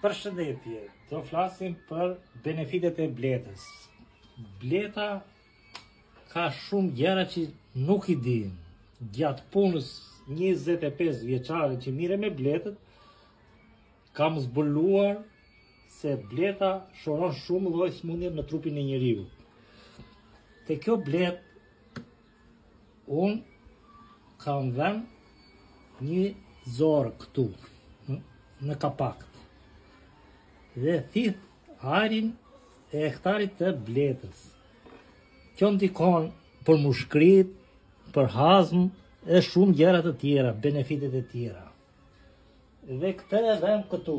Përshëndetje, do flasim për benefitet e bletës. Bleta ka shumë gjëra që nuk i dinë. Gjatë punës 25 vjeçare që mirrem me bletët, kam zbuluar se bleta shëron shumë lloj smundje në trupin e njeriut. Te kjo bletë Unë kam vën një zorrë këtu, në kapakt. Dhe thith ajrin e nektarit të bletës. Kjo ndikon për mushkrit, për azmë, e shumë gjëra të tjera, benefite të tjera. Dhe këtë e vën këtu.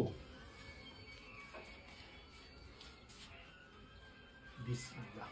Bismillah.